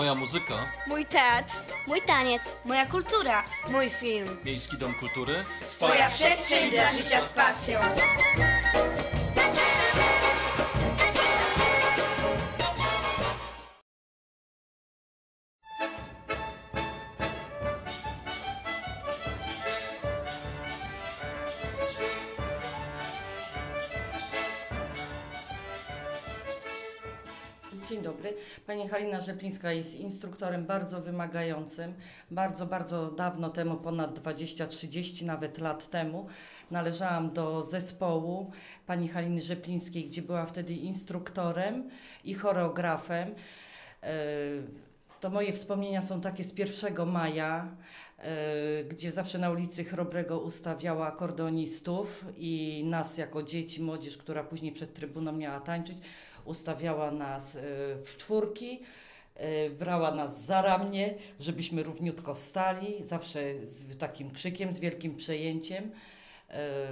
Moja muzyka, Mój teatr. Mój taniec. Moja kultura. Mój film. Miejski Dom Kultury. Twoja przestrzeń dla życia z pasją. Pani Halina Rzeplińska jest instruktorem bardzo wymagającym. Bardzo, bardzo dawno temu, ponad 20-30 nawet lat temu, należałam do zespołu pani Haliny Rzeplińskiej, gdzie była wtedy instruktorem i choreografem. E, To moje wspomnienia są takie z 1 maja, e, gdzie zawsze na ulicy Chrobrego ustawiała akordeonistów i nas jako dzieci, młodzież, która później przed trybuną miała tańczyć, ustawiała nas e, w czwórki, e, brała nas za ramię, żebyśmy równiutko stali, zawsze z takim krzykiem, z wielkim przejęciem. E,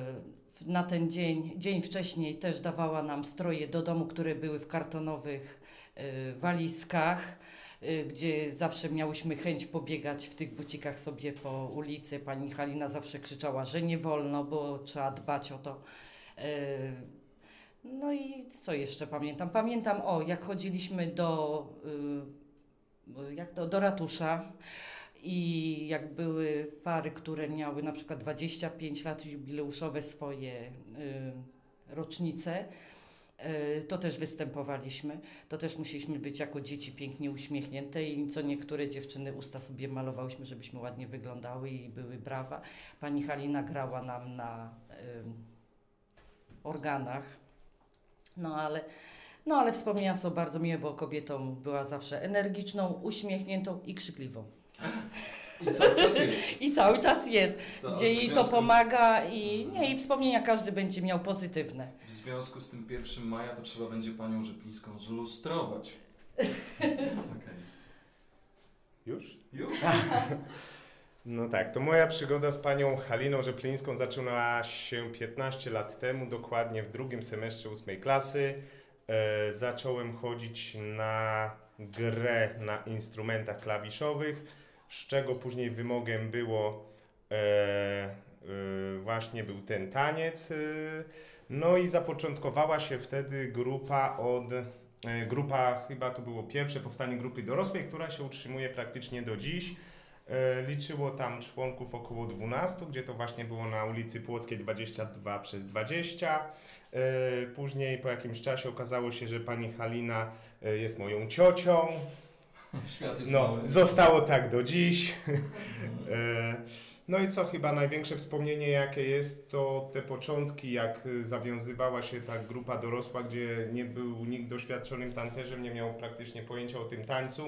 Na ten dzień, dzień wcześniej też dawała nam stroje do domu, które były w kartonowych walizkach, gdzie zawsze miałyśmy chęć pobiegać w tych bucikach sobie po ulicy. Pani Halina zawsze krzyczała, że nie wolno, bo trzeba dbać o to. No i co jeszcze pamiętam? Pamiętam, o, jak chodziliśmy do, y, jak to, do ratusza i jak były pary, które miały na przykład 25 lat jubileuszowe swoje y, rocznice, y, to też występowaliśmy. To też musieliśmy być jako dzieci pięknie uśmiechnięte i co niektóre dziewczyny usta sobie malowałyśmy, żebyśmy ładnie wyglądały i były brawa. Pani Halina grała nam na organach. No ale, no ale wspomnienia są bardzo miłe, bo kobietą była zawsze energiczną, uśmiechniętą i krzykliwą. I cały czas jest. I cały czas jest, To gdzie jej to pomaga i nie, i wspomnienia każdy będzie miał pozytywne. W związku z tym 1 maja to trzeba będzie panią Rzeplińską zlustrować. Okej. Już? Już? No tak, to moja przygoda z panią Haliną Rzeplińską zaczynała się 15 lat temu, dokładnie w drugim semestrze ósmej klasy. E, zacząłem chodzić na grę na instrumentach klawiszowych, z czego później wymogiem było e, e, właśnie był ten taniec. E, no i zapoczątkowała się wtedy grupa od e, grupa, chyba to było pierwsze powstanie grupy dorosłej, która się utrzymuje praktycznie do dziś. E, Liczyło tam członków około 12, gdzie to właśnie było na ulicy Płockiej 22 przez 20. E, Później po jakimś czasie okazało się, że pani Halina e, jest moją ciocią. Świat jest No, mały. zostało tak do dziś. No i co chyba największe wspomnienie jakie jest, to te początki, jak zawiązywała się ta grupa dorosła, gdzie nie był nikt doświadczonym tancerzem, nie miał praktycznie pojęcia o tym tańcu.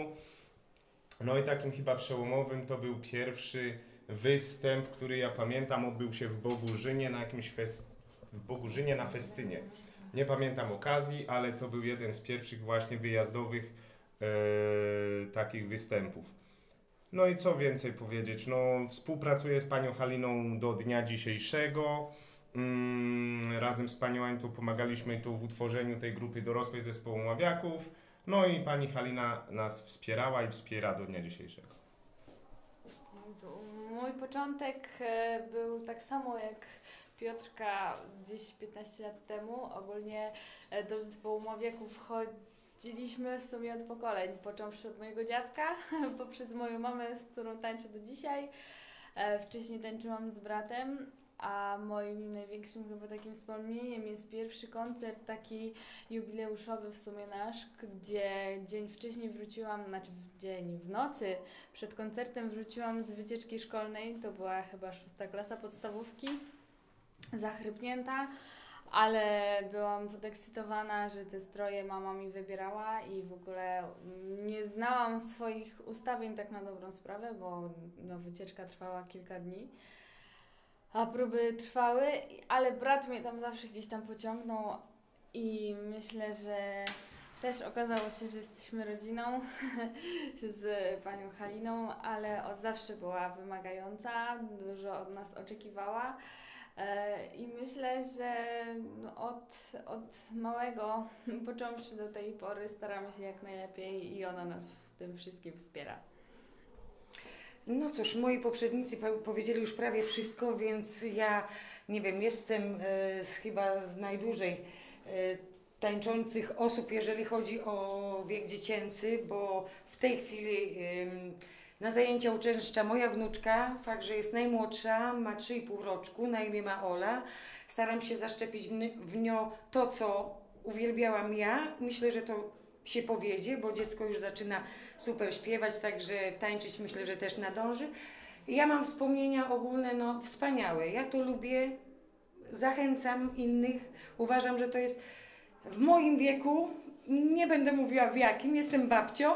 No i takim chyba przełomowym to był pierwszy występ, który ja pamiętam, odbył się w Bogurzynie na jakimś fest... w Bogurzynie na festynie. Nie pamiętam okazji, ale to był jeden z pierwszych właśnie wyjazdowych e, takich występów. No i co więcej powiedzieć? No, współpracuję z panią Haliną do dnia dzisiejszego. Mm, razem z panią Anitą pomagaliśmy tu w utworzeniu tej grupy dorosłej zespołu Mławiaków. No i pani Halina nas wspierała i wspiera do dnia dzisiejszego. Mój początek e, był tak samo jak Piotrka gdzieś 15 lat temu. Ogólnie e, do zespołu Mławieków chodziliśmy w sumie od pokoleń, począwszy od mojego dziadka, poprzez moją mamę, z którą tańczę do dzisiaj. E, Wcześniej tańczyłam z bratem, a moim największym chyba takim wspomnieniem jest pierwszy koncert taki jubileuszowy w sumie nasz, gdzie dzień wcześniej wróciłam, znaczy w dzień, w nocy przed koncertem wróciłam z wycieczki szkolnej, to była chyba szósta klasa podstawówki, zachrypnięta, ale byłam podekscytowana, że te stroje mama mi wybierała i w ogóle nie znałam swoich ustawień tak na dobrą sprawę, bo no, wycieczka trwała kilka dni. A próby trwały, ale brat mnie tam zawsze gdzieś tam pociągnął i myślę, że też okazało się, że jesteśmy rodziną z panią Haliną, ale od zawsze była wymagająca, dużo od nas oczekiwała. E, I myślę, że no, od, od małego, począwszy do tej pory, staramy się jak najlepiej i ona nas w tym wszystkim wspiera. No cóż, moi poprzednicy po- powiedzieli już prawie wszystko, więc ja nie wiem, jestem e, chyba z najdłużej e, tańczących osób, jeżeli chodzi o wiek dziecięcy, bo w tej chwili na zajęcia uczęszcza moja wnuczka, fakt, że jest najmłodsza, ma 3,5 roczku, na imię ma Ola. Staram się zaszczepić w, w nią to, co uwielbiałam ja. Myślę, że to się powiedzie, bo dziecko już zaczyna super śpiewać, także tańczyć myślę, że też nadąży. Ja mam wspomnienia ogólne, no wspaniałe. Ja to lubię, zachęcam innych. Uważam, że to jest w moim wieku, nie będę mówiła w jakim, jestem babcią.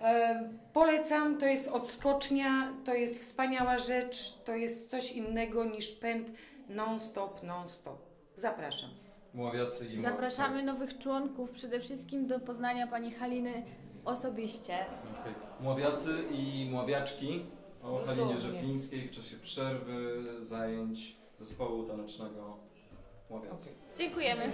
E, polecam, to jest odskocznia, to jest wspaniała rzecz, to jest coś innego niż pęd non-stop, non-stop. Zapraszam. Mławiacy i Zapraszamy nowych członków przede wszystkim do poznania pani Haliny osobiście. Okej. Mławiacy i mławiaczki o Dosłownie. Halinie Rzeplińskiej w czasie przerwy zajęć zespołu tanecznego Mławiacy. Dziękujemy.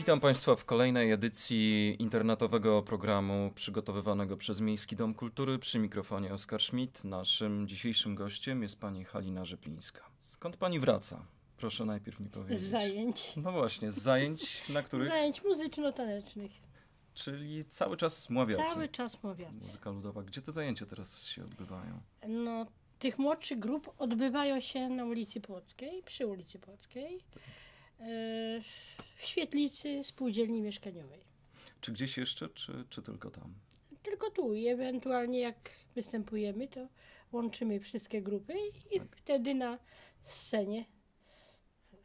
Witam Państwa w kolejnej edycji internetowego programu przygotowywanego przez Miejski Dom Kultury przy mikrofonie Oskar Schmidt. Naszym dzisiejszym gościem jest pani Halina Rzeplińska. Skąd pani wraca? Proszę najpierw mi Z powiedzieć. zajęć. No właśnie, z zajęć, na których, Zajęć muzyczno-tanecznych. czyli cały czas Mławiacy. Cały czas młowiacy. Muzyka ludowa. Gdzie te zajęcia teraz się odbywają? No, tych młodszych grup odbywają się na ulicy Płockiej, przy ulicy Płockiej, e, w świetlicy spółdzielni mieszkaniowej. Czy gdzieś jeszcze, czy, czy tylko tam? Tylko tu i ewentualnie jak występujemy, to łączymy wszystkie grupy i wtedy na scenie,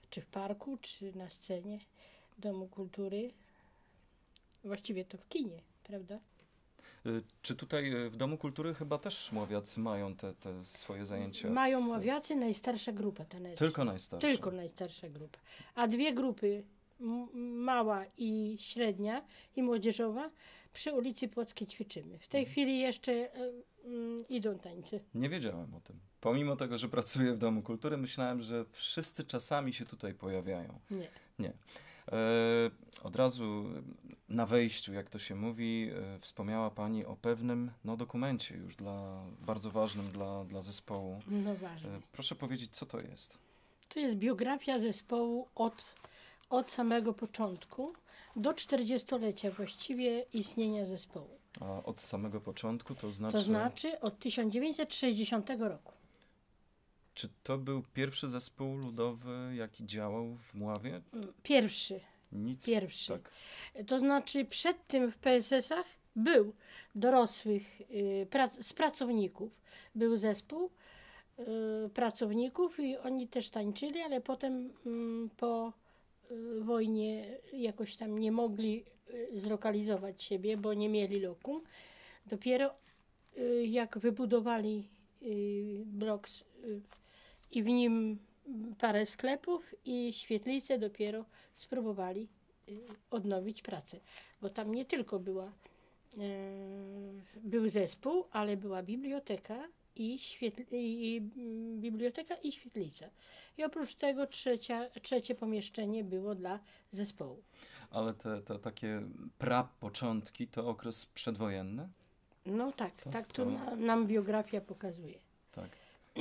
czy w parku, czy na scenie Domu Kultury, właściwie to w kinie, prawda? Y, Czy tutaj y, w Domu Kultury chyba też Mławiacy mają te, te swoje zajęcia? Mają mławiacy, najstarsza grupa taneczna. Tylko najstarsze. Tylko najstarsza grupa. A dwie grupy, mała i średnia i młodzieżowa, przy ulicy Płockiej ćwiczymy. W tej Mhm. chwili jeszcze e, mm, idą tańce. Nie wiedziałem o tym. Pomimo tego, że pracuję w Domu Kultury, myślałem, że wszyscy czasami się tutaj pojawiają. Nie. E, od razu na wejściu, jak to się mówi, e, wspomniała Pani o pewnym no, dokumencie już dla, bardzo ważnym dla, dla zespołu. No ważne. E, proszę powiedzieć, co to jest? To jest biografia zespołu od, od samego początku do 40-lecia właściwie istnienia zespołu. A od samego początku to znaczy... To znaczy od 1960 roku. Czy to był pierwszy zespół ludowy, jaki działał w Mławie? Mm, Pierwszy. Nic. Pierwszy. Tak. To znaczy przed tym w PSS-ach był dorosłych y, prac, z pracowników, był zespół y, pracowników i oni też tańczyli, ale potem mm, po y, wojnie jakoś tam nie mogli y, zlokalizować siebie, bo nie mieli lokum. Dopiero y, jak wybudowali y, blok y, i w nim parę sklepów i świetlicę dopiero spróbowali y, odnowić pracę, bo tam nie tylko była, był zespół, ale była biblioteka i, świetl- i mm, biblioteka i świetlica. I oprócz tego trzecia, trzecie pomieszczenie było dla zespołu. Ale te, te takie prapoczątki to okres przedwojenny? No tak, To- tak to, to- na, nam biografia pokazuje. Tak.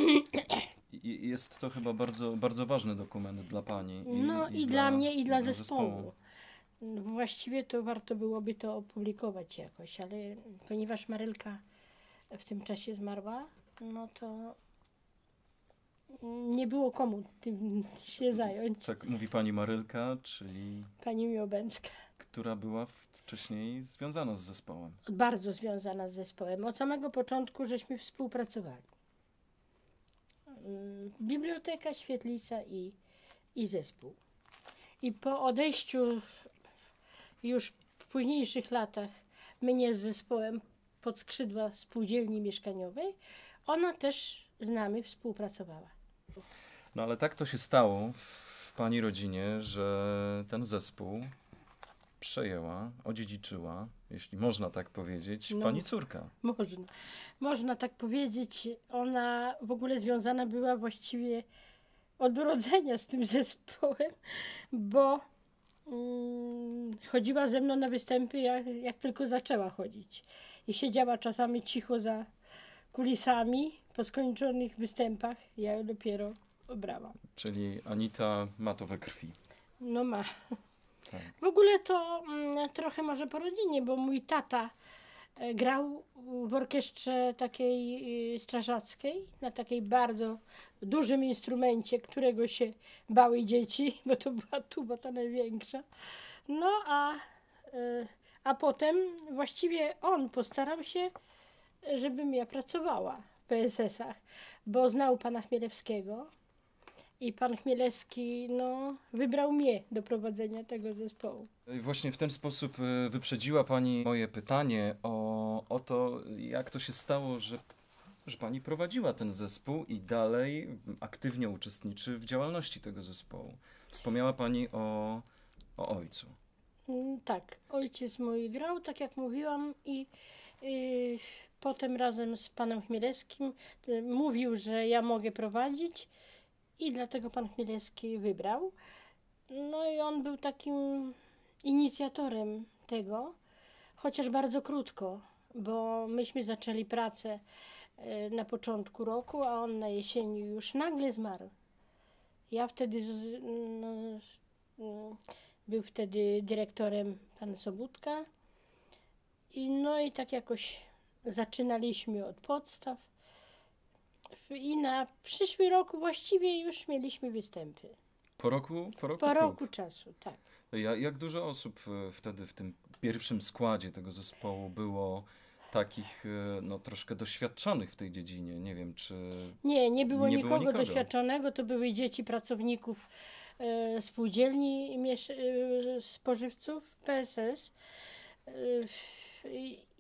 I jest to chyba bardzo, bardzo ważny dokument dla Pani. I, No i, i dla mnie, i dla zespołu. zespołu. No, Właściwie to warto byłoby to opublikować jakoś, ale ponieważ Marylka w tym czasie zmarła, no to nie było komu tym się zająć. Tak mówi Pani Marylka, czyli Pani Miobęcka. która była wcześniej związana z zespołem. Bardzo związana z zespołem. Od samego początku żeśmy współpracowali. Mm, Biblioteka, świetlica i, i zespół. I po odejściu już w późniejszych latach mnie z zespołem pod skrzydła spółdzielni mieszkaniowej, ona też z nami współpracowała. No ale tak to się stało w pani rodzinie, że ten zespół przejęła, odziedziczyła, jeśli można tak powiedzieć, No. pani córka. Można, można tak powiedzieć. Ona w ogóle związana była właściwie od urodzenia z tym zespołem, bo mm, chodziła ze mną na występy, jak, jak tylko zaczęła chodzić. I siedziała czasami cicho za kulisami po skończonych występach. Ja ją dopiero obrałam. Czyli Anita ma to we krwi. No ma. Tak. W ogóle to mm, trochę może po rodzinie, bo mój tata e, grał w orkiestrze takiej y, strażackiej, na takiej bardzo dużym instrumencie, którego się bały dzieci, bo to była tuba ta największa. No a, y, a potem właściwie on postarał się, żebym ja pracowała w PSS-ach, bo znał pana Chmielewskiego. I pan Chmielewski no, wybrał mnie do prowadzenia tego zespołu. I Właśnie w ten sposób e, wyprzedziła Pani moje pytanie o, o to, jak to się stało, że, że Pani prowadziła ten zespół i dalej aktywnie uczestniczy w działalności tego zespołu. Wspomniała Pani o, o ojcu. Mm, Tak, ojciec mój grał, tak jak mówiłam, i y, potem razem z panem Chmielewskim y, mówił, że ja mogę prowadzić, i dlatego pan Chmielewski wybrał. No i on był takim inicjatorem tego, chociaż bardzo krótko, bo myśmy zaczęli pracę y, na początku roku, a on na jesieni już nagle zmarł. Ja wtedy no, mm, był wtedy dyrektorem pan Sobutka. I no i tak jakoś zaczynaliśmy od podstaw. I na przyszły rok właściwie już mieliśmy występy. Po roku? Po roku, Po roku czasu, tak. Ja, jak dużo osób e, wtedy w tym pierwszym składzie tego zespołu było takich e, no, troszkę doświadczonych w tej dziedzinie? Nie wiem, czy... Nie, nie było Nie było nikogo nikogo. doświadczonego. To były dzieci pracowników e, spółdzielni miesz- e, spożywców PSS. E,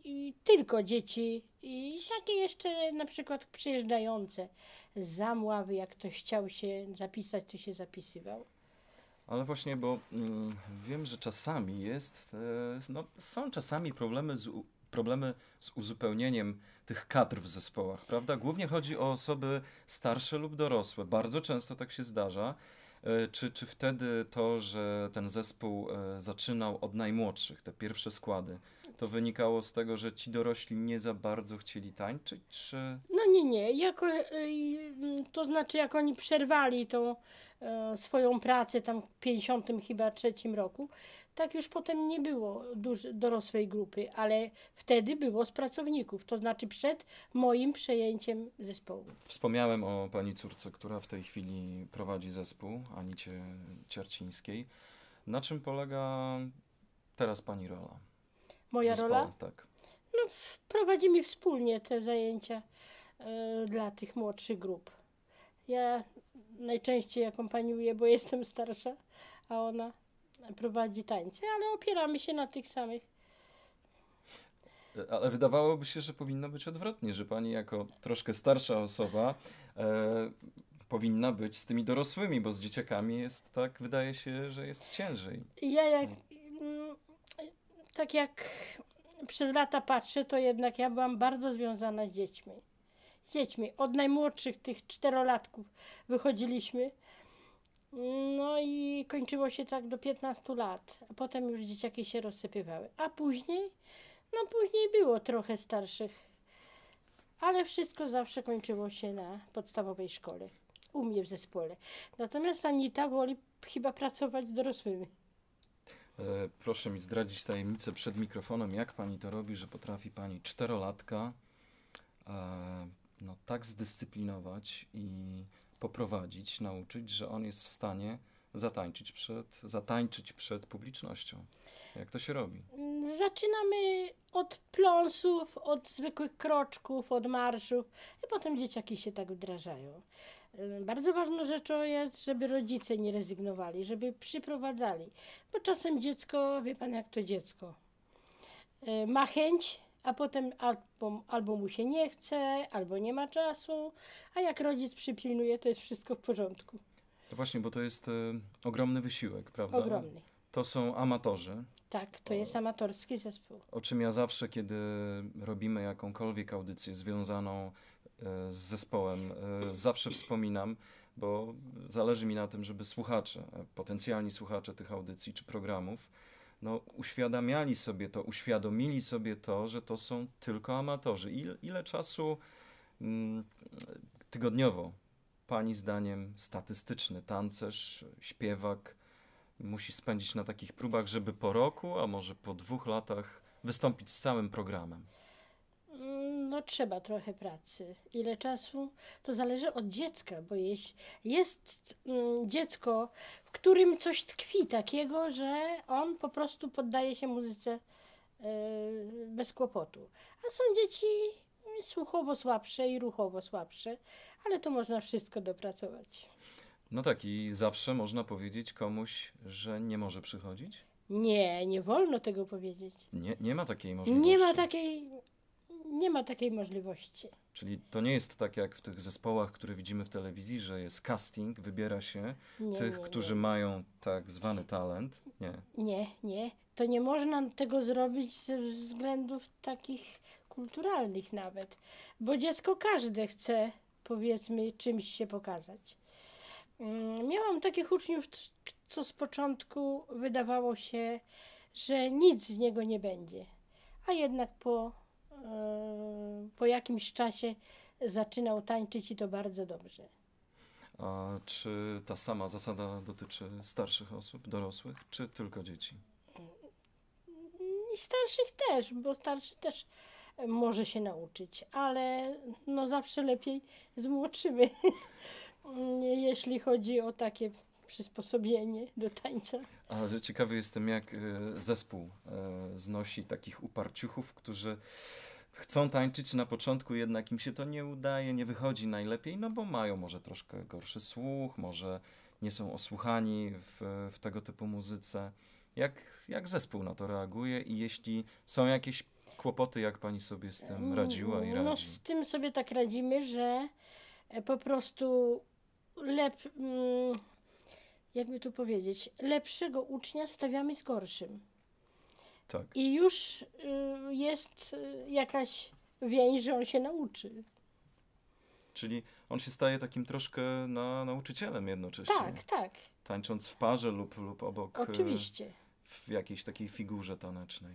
i, tylko dzieci. I takie jeszcze na przykład przyjeżdżające z Zamławy. Jak ktoś chciał się zapisać, to się zapisywał. Ale właśnie, bo mm, wiem, że czasami jest, e, no, są czasami problemy z, problemy z uzupełnieniem tych kadr w zespołach, prawda? Głównie chodzi o osoby starsze lub dorosłe. Bardzo często tak się zdarza. E, Czy, czy wtedy to, że ten zespół e, zaczynał od najmłodszych, te pierwsze składy, to wynikało z tego, że ci dorośli nie za bardzo chcieli tańczyć, czy... No nie, nie. Jako, y, y, to znaczy, jak oni przerwali tą e, swoją pracę tam w 50 chyba trzecim roku, tak już potem nie było dorosłej grupy, ale wtedy było z pracowników, to znaczy przed moim przejęciem zespołu. Wspomniałem o pani córce, która w tej chwili prowadzi zespół, Anicie Ciarcińskiej. Na czym polega teraz pani rola? Moja rola? Tak. Prowadzimy wspólnie te zajęcia e, dla tych młodszych grup. Ja najczęściej akompaniuję, bo jestem starsza, a ona prowadzi tańce, ale opieramy się na tych samych Ale wydawałoby się, że powinno być odwrotnie, że pani jako troszkę starsza osoba e, powinna być z tymi dorosłymi, bo z dzieciakami jest tak, wydaje się, że jest ciężej. Ja jak, mm, tak jak przez lata patrzę, to jednak ja byłam bardzo związana z dziećmi. Z dziećmi. Od najmłodszych, tych czterolatków wychodziliśmy. No i kończyło się tak do 15 lat. A potem już dzieciaki się rozsypywały. A później, no później było trochę starszych. Ale wszystko zawsze kończyło się na podstawowej szkole. U mnie w zespole. Natomiast Anita woli chyba pracować z dorosłymi. E, proszę mi zdradzić tajemnicę przed mikrofonem, jak pani to robi, że potrafi pani czterolatka e, no, tak zdyscyplinować i poprowadzić, nauczyć, że on jest w stanie zatańczyć przed, zatańczyć przed publicznością. Jak to się robi? Zaczynamy od pląsów, od zwykłych kroczków, od marszów, i potem dzieciaki się tak wdrażają. Y, Bardzo ważną rzeczą jest, żeby rodzice nie rezygnowali, żeby przyprowadzali, bo czasem dziecko, wie pan jak to dziecko, y, ma chęć, a potem albo, albo mu się nie chce, albo nie ma czasu, a jak rodzic przypilnuje, to jest wszystko w porządku. To właśnie, bo to jest e, ogromny wysiłek, prawda? Ogromny. To są amatorzy, Tak, to jest amatorski zespół. o czym ja zawsze, kiedy robimy jakąkolwiek audycję związaną z zespołem, e, zawsze wspominam, bo zależy mi na tym, żeby słuchacze, e, potencjalni słuchacze tych audycji czy programów, no, uświadamiali sobie to, uświadomili sobie to, że to są tylko amatorzy. Ile, ile czasu mm, tygodniowo, pani zdaniem, statystyczny tancerz, śpiewak musi spędzić na takich próbach, żeby po roku, a może po dwóch latach wystąpić z całym programem? Mm, No trzeba trochę pracy. Ile czasu? To zależy od dziecka, bo jeśli jest mm, dziecko, w którym coś tkwi takiego, że on po prostu poddaje się muzyce e, bez kłopotu. A są dzieci słuchowo słabsze i ruchowo słabsze, ale to można wszystko dopracować. No tak, i zawsze można powiedzieć komuś, że nie może przychodzić? Nie, nie wolno tego powiedzieć. Nie, nie ma takiej możliwości. Nie ma takiej, nie ma takiej możliwości. Czyli to nie jest tak jak w tych zespołach, które widzimy w telewizji, że jest casting, wybiera się Nie, tych, nie, którzy nie. mają tak zwany talent. Nie. Nie, nie. To nie można tego zrobić ze względów takich kulturalnych nawet, bo dziecko każde chce, powiedzmy, czymś się pokazać. Mm, Miałam takich uczniów, co z początku wydawało się, że nic z niego nie będzie, a jednak po, po jakimś czasie zaczynał tańczyć i to bardzo dobrze. A czy ta sama zasada dotyczy starszych osób, dorosłych, czy tylko dzieci? I starszych też, bo starszy też może się nauczyć, ale no zawsze lepiej z młodszymi, jeśli chodzi o takie przysposobienie do tańca. A ciekawy jestem, jak e, zespół e, znosi takich uparciuchów, którzy chcą tańczyć na początku, jednak im się to nie udaje, nie wychodzi najlepiej, no bo mają może troszkę gorszy słuch, może nie są osłuchani w, w tego typu muzyce. Jak, jak zespół na to reaguje i jeśli są jakieś kłopoty, jak pani sobie z tym radziła i No radzi? z tym sobie tak radzimy, że e, po prostu lep, mm, jakby tu powiedzieć, lepszego ucznia stawiamy z gorszym. Tak. I już y, jest y, jakaś więź, że on się nauczy. Czyli on się staje takim troszkę na, nauczycielem jednocześnie. Tak, tak, Tańcząc w parze lub, lub obok e, oczywiście. w jakiejś takiej figurze tanecznej.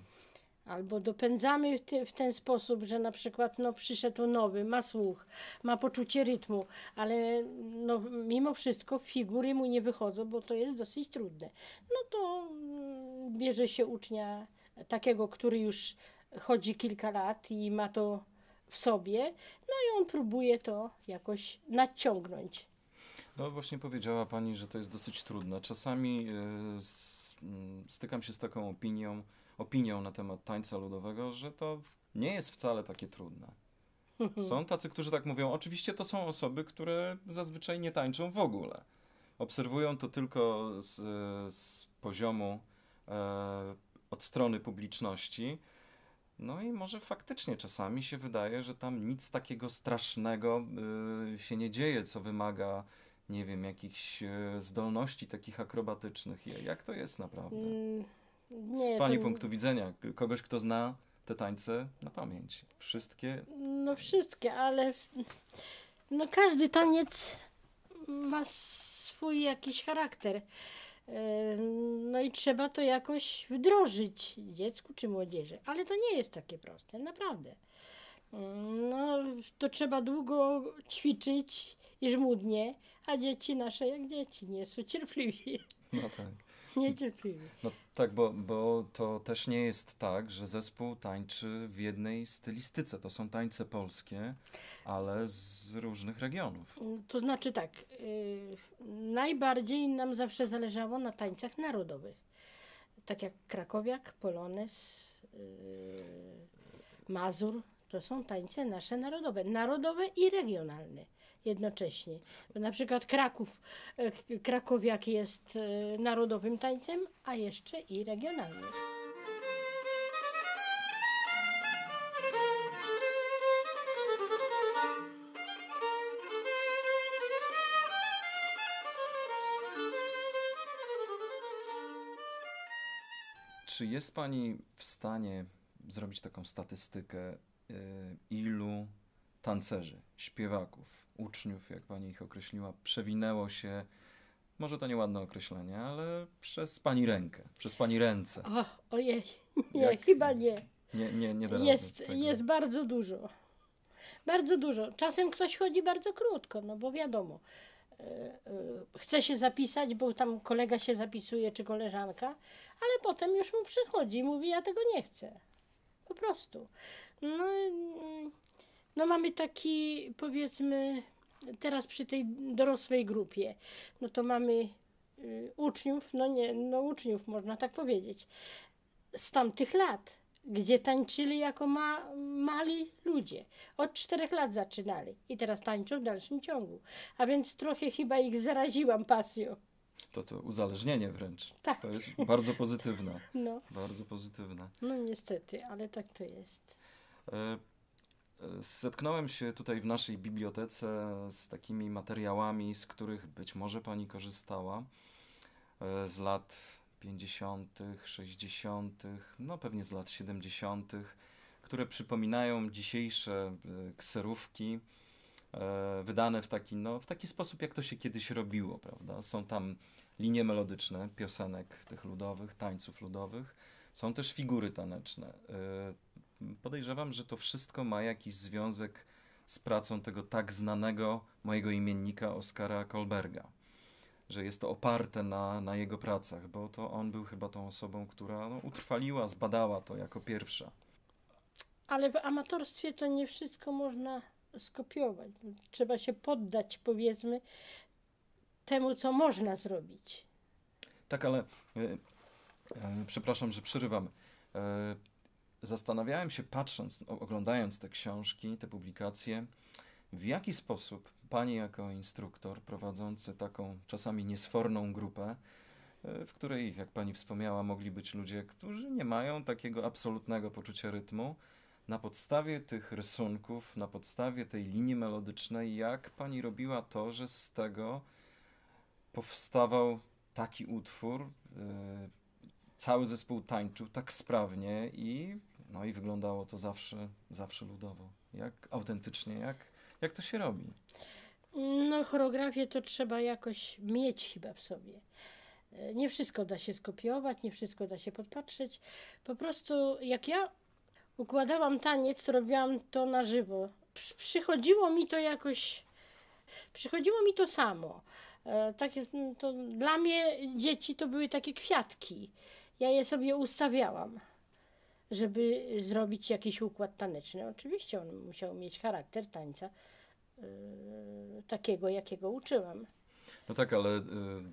Albo dopędzamy w, ty, w ten sposób, że na przykład no, przyszedł nowy, ma słuch, ma poczucie rytmu, ale no, mimo wszystko figury mu nie wychodzą, bo to jest dosyć trudne. No to mm, bierze się ucznia takiego, który już chodzi kilka lat i ma to w sobie, no i on próbuje to jakoś nadciągnąć. No właśnie powiedziała Pani, że to jest dosyć trudne. Czasami e, s- m, stykam się z taką opinią, opinią na temat tańca ludowego, że to nie jest wcale takie trudne. Są tacy, którzy tak mówią. Oczywiście to są osoby, które zazwyczaj nie tańczą w ogóle. Obserwują to tylko z, z poziomu e, od strony publiczności. No i może faktycznie czasami się wydaje, że tam nic takiego strasznego y, się nie dzieje, co wymaga, nie wiem, jakichś e, zdolności takich akrobatycznych. Ja- Jak to jest naprawdę? Mm, Z nie, Pani to- punktu widzenia, kogoś, kto zna te tańce na pamięć. Wszystkie No wszystkie, ale no każdy taniec ma swój jakiś charakter. No i trzeba to jakoś wdrożyć dziecku czy młodzieży. Ale to nie jest takie proste, naprawdę. Mm, No, to trzeba długo ćwiczyć i żmudnie, a dzieci nasze jak dzieci, nie są cierpliwi. No tak. Niecierpliwi. No tak, bo, bo to też nie jest tak, że zespół tańczy w jednej stylistyce. To są tańce polskie, ale z różnych regionów. To znaczy tak, y, najbardziej nam zawsze zależało na tańcach narodowych. Tak jak krakowiak, polones, y, mazur, to są tańce nasze narodowe. Narodowe i regionalne jednocześnie. Bo na przykład Kraków, e, Krakowiak jest e, narodowym tańcem, a jeszcze i regionalnym. Czy jest Pani w stanie zrobić taką statystykę, e, ilu tancerzy, śpiewaków, uczniów, jak Pani ich określiła, przewinęło się, może to nieładne określenie, ale przez Pani rękę, przez Pani ręce? O, ojej, nie, Jak- chyba nie. Nie, nie, nie Jest, jest bardzo dużo. Bardzo dużo. Czasem ktoś chodzi bardzo krótko, no bo wiadomo. e, e, Chce się zapisać, bo tam kolega się zapisuje, czy koleżanka, ale potem już mu przychodzi i mówi, ja tego nie chcę. Po prostu. No, no mamy taki, powiedzmy, teraz przy tej dorosłej grupie, no to mamy y, uczniów, no nie, no uczniów można tak powiedzieć, z tamtych lat, gdzie tańczyli jako ma, mali ludzie. Od czterech lat zaczynali i teraz tańczą w dalszym ciągu. A więc trochę chyba ich zaraziłam pasją. To to uzależnienie wręcz. Tak. To jest bardzo pozytywne. No, Bardzo pozytywne. no niestety, ale tak to jest. E, Zetknąłem się tutaj w naszej bibliotece z takimi materiałami, z których być może pani korzystała e, z lat 50., 60., no pewnie z lat 70., które przypominają dzisiejsze e, kserówki e, wydane w taki, no, w taki sposób, jak to się kiedyś robiło, prawda? Są tam linie melodyczne piosenek tych ludowych, tańców ludowych. Są też figury taneczne. Podejrzewam, że to wszystko ma jakiś związek z pracą tego tak znanego mojego imiennika Oskara Kolberga. Że jest to oparte na, na jego pracach, bo to on był chyba tą osobą, która no, utrwaliła, zbadała to jako pierwsza. Ale w amatorstwie to nie wszystko można skopiować. Trzeba się poddać, powiedzmy, temu, co można zrobić. Tak, ale e, e, przepraszam, że przerywam. E, zastanawiałem się, patrząc, oglądając te książki, te publikacje, w jaki sposób pani, jako instruktor prowadzący taką czasami niesforną grupę, e, w której, jak pani wspomniała, mogli być ludzie, którzy nie mają takiego absolutnego poczucia rytmu, na podstawie tych rysunków, na podstawie tej linii melodycznej, jak pani robiła to, że z tego powstawał taki utwór, y, cały zespół tańczył tak sprawnie i, no i wyglądało to zawsze, zawsze ludowo. Jak autentycznie, jak, jak to się robi? No, choreografię to trzeba jakoś mieć chyba w sobie. Nie wszystko da się skopiować, nie wszystko da się podpatrzeć. Po prostu jak ja układałam taniec, robiłam to na żywo. Przy- Przychodziło mi to jakoś, przychodziło mi to samo. E, Takie, to dla mnie dzieci to były takie kwiatki. Ja je sobie ustawiałam, żeby zrobić jakiś układ taneczny. Oczywiście on musiał mieć charakter tańca e, takiego, jakiego uczyłam. No tak, ale y,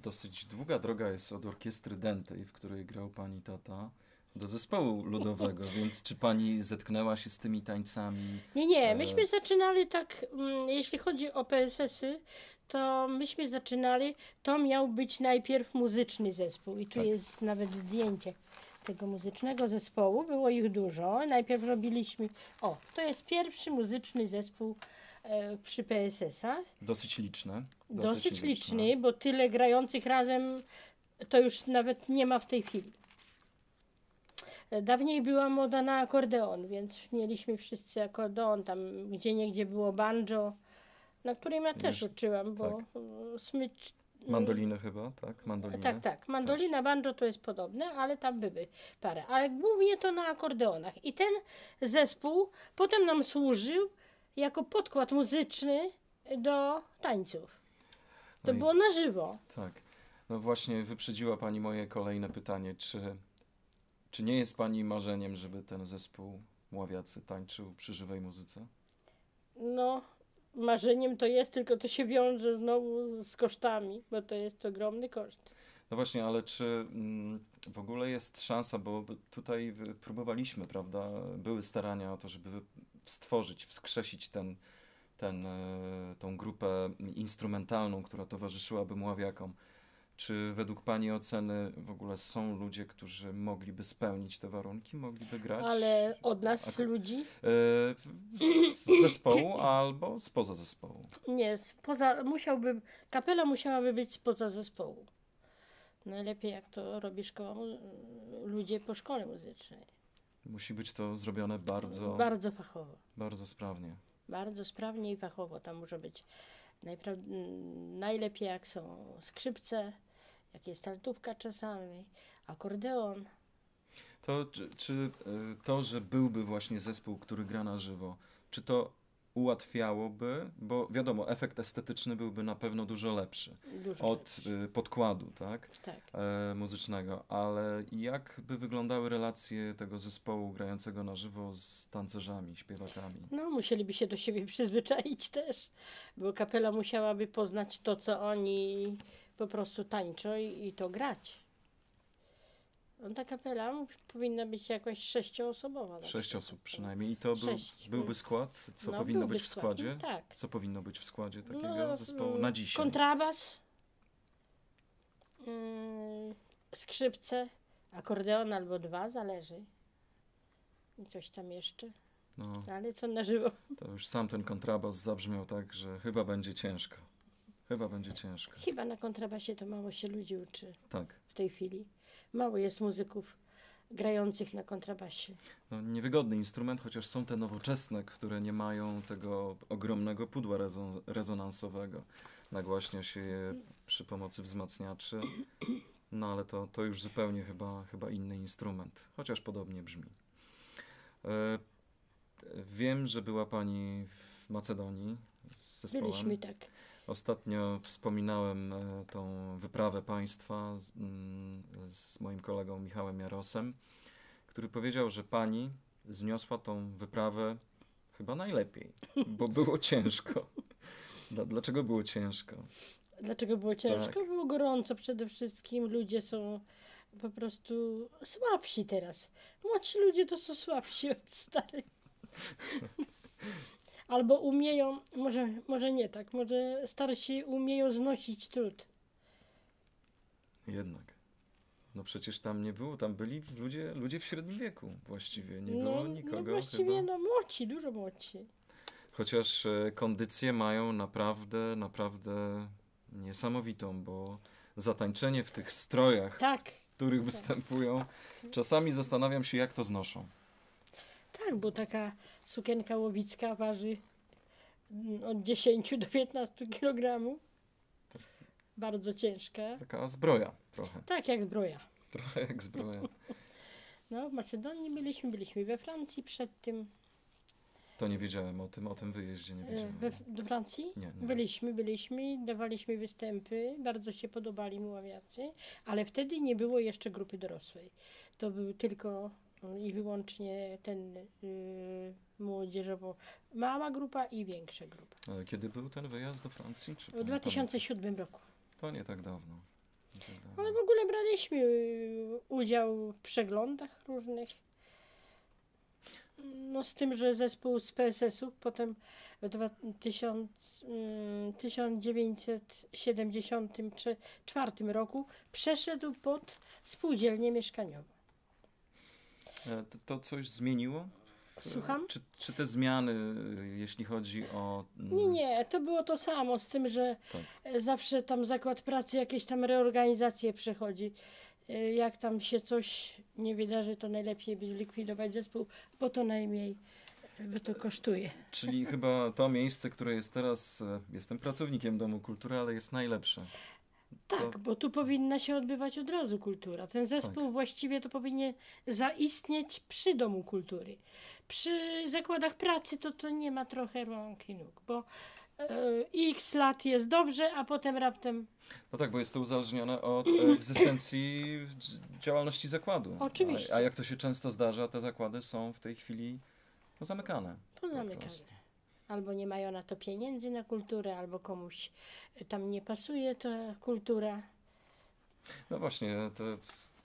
dosyć długa droga jest od orkiestry dętej, w której grał pani tata, do zespołu ludowego, więc czy pani zetknęła się z tymi tańcami? Nie, nie, E, myśmy zaczynali tak, mm, jeśli chodzi o PSS-y, to myśmy zaczynali, to miał być najpierw muzyczny zespół i tu Tak. jest nawet zdjęcie tego muzycznego zespołu, było ich dużo. Najpierw robiliśmy, o, to jest pierwszy muzyczny zespół e, przy PSS-ach. Dosyć liczne. Dosyć liczny, bo tyle grających razem to już nawet nie ma w tej chwili. E, Dawniej była moda na akordeon, więc mieliśmy wszyscy akordeon, tam gdzie niegdzie było banjo, na którym ja też uczyłam, bo tak. smycz... Mandoliny chyba, tak? Mandoliny. Tak, tak. Mandolina, banjo to jest podobne, ale tam były parę. Ale głównie to na akordeonach. I ten zespół potem nam służył jako podkład muzyczny do tańców. To No i- było na żywo. Tak. No właśnie wyprzedziła Pani moje kolejne pytanie. Czy, czy nie jest Pani marzeniem, żeby ten zespół Ławiacy tańczył przy żywej muzyce? No, marzeniem to jest, tylko to się wiąże znowu z kosztami, bo to jest ogromny koszt. No właśnie, ale czy mm, w ogóle jest szansa, bo tutaj próbowaliśmy, prawda? Były starania o to, żeby stworzyć, wskrzesić ten, ten, e, tą grupę instrumentalną, która towarzyszyłaby Mławiakom. Czy według Pani oceny w ogóle są ludzie, którzy mogliby spełnić te warunki, mogliby grać? Ale od nas ludzi, E, z zespołu albo spoza zespołu. nie, spoza, musiałby, kapela musiałaby być spoza zespołu. Najlepiej jak to robi szkoła, ludzie po szkole muzycznej. Musi być to zrobione bardzo, Bardzo fachowo. bardzo sprawnie. Bardzo sprawnie i fachowo. Tam może być najpra- najlepiej jak są skrzypce, jak jest altówka czasami, akordeon. To, czy, czy y, to, że byłby właśnie zespół, który gra na żywo, czy to ułatwiałoby, bo wiadomo, efekt estetyczny byłby na pewno dużo lepszy Dużo od lepszy. y, podkładu, tak? Tak. e, muzycznego, ale jak by wyglądały relacje tego zespołu grającego na żywo z tancerzami, śpiewakami? No, musieliby się do siebie przyzwyczaić też, bo kapela musiałaby poznać to, co oni po prostu tańczą i, i to grać. No, ta kapela powinna być jakoś sześcioosobowa. Sześć osób przynajmniej. I to był, Sześć. byłby skład? Co No, powinno być w skład. składzie? No, tak. Co powinno być w składzie takiego No, zespołu mm, na dzisiaj? Kontrabas, mm, skrzypce, akordeon albo dwa, zależy. I coś tam jeszcze, No, ale co na żywo. to już sam ten kontrabas zabrzmiał tak, że chyba będzie ciężko. Chyba będzie ciężko. Chyba na kontrabasie to mało się ludzi uczy Tak. w tej chwili. Mało jest muzyków grających na kontrabasie. No, niewygodny instrument, chociaż są te nowoczesne, które nie mają tego ogromnego pudła rezon- rezonansowego. Nagłaśnia się je przy pomocy wzmacniaczy. No ale to, to już zupełnie chyba, chyba inny instrument, chociaż podobnie brzmi. E, wiem, że była Pani w Macedonii z zespołem. Byliśmy tak. Ostatnio wspominałem e, tą wyprawę państwa z, mm, z moim kolegą Michałem Jarosem, który powiedział, że pani zniosła tą wyprawę chyba najlepiej, bo było ciężko. Dla- Dlaczego było ciężko? Dlaczego było ciężko? Tak. Było gorąco przede wszystkim. Ludzie są po prostu słabsi teraz. Młodsi ludzie to są słabsi od starych. Albo umieją, może, może nie tak, może starsi umieją znosić trud. Jednak. No przecież tam nie było, tam byli ludzie, ludzie w średnim wieku właściwie. Nie no, było nikogo no właściwie chyba. no młodsi, dużo młodsi. Chociaż e, kondycję mają naprawdę, naprawdę niesamowitą, bo zatańczenie w tych strojach, Tak, w których występują, czasami zastanawiam się, jak to znoszą. tak, bo taka sukienka łowicka waży mm, od 10 do 15 kg. Bardzo ciężka. Taka zbroja trochę, Tak jak zbroja. trochę jak zbroja. No, w Macedonii byliśmy, byliśmy we Francji przed tym. To nie wiedziałem o tym, o tym wyjeździe nie e, wiedziałem. We, do Francji? Nie, nie. Byliśmy, byliśmy, dawaliśmy występy, bardzo się podobali mławiacy, ale wtedy nie było jeszcze grupy dorosłej. To był tylko i wyłącznie ten y, młodzieżowo mała grupa i większa grupa. Ale Kiedy był ten wyjazd do Francji? Czy W pan 2007 roku. To nie tak dawno. Nie tak dawno. Ale w ogóle braliśmy y, udział w przeglądach różnych. No z tym, że zespół z PSS-ów potem w 2000, mm, 1974 roku przeszedł pod spółdzielnię mieszkaniową. E, To, to coś zmieniło? Słucham? Czy, czy te zmiany, y, jeśli chodzi o... mm, Nie, nie, to było to samo, z tym, że Tak. e, zawsze tam zakład pracy jakieś tam reorganizacje przechodzi. E, Jak tam się coś nie wydarzy, to najlepiej by zlikwidować zespół, bo to najmniej by to kosztuje. Czyli chyba to miejsce, które jest teraz, e, jestem pracownikiem Domu Kultury, ale jest najlepsze. Tak, To- bo tu powinna się odbywać od razu kultura. Ten zespół Tak. właściwie to powinien zaistnieć przy Domu Kultury. Przy zakładach pracy to to nie ma trochę rąk i nóg, bo e, x lat jest dobrze, a potem raptem No tak, bo jest to uzależnione od egzystencji działalności zakładu. Oczywiście. A, a jak to się często zdarza, te zakłady są w tej chwili no, zamykane. pozamykane. prostu. Albo nie mają na to pieniędzy na kulturę, albo komuś tam nie pasuje ta kultura. No właśnie, to